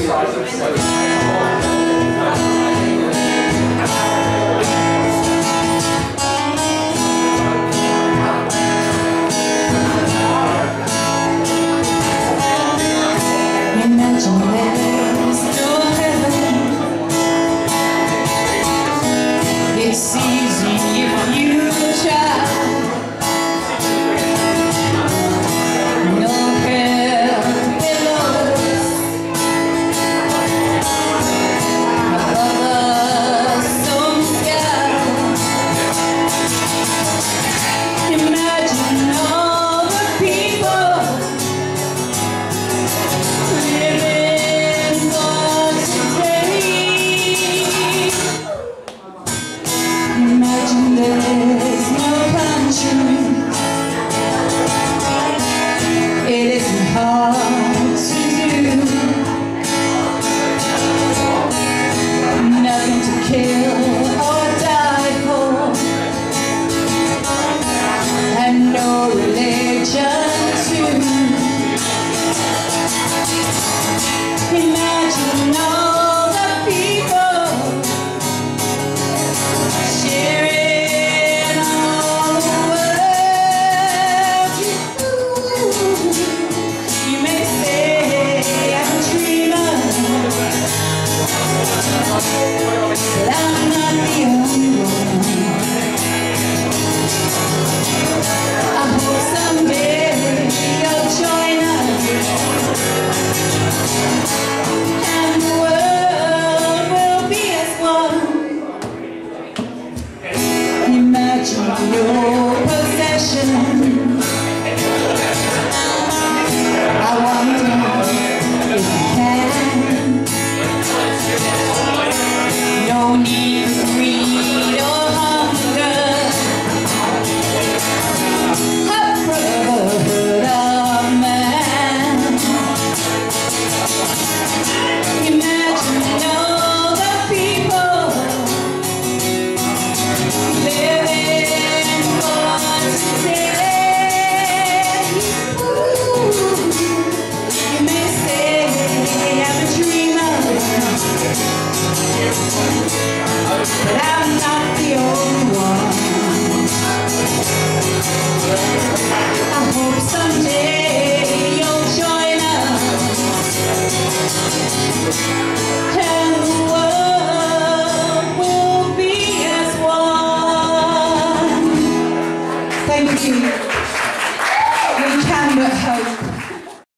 mensagem. that your possession. Thank you.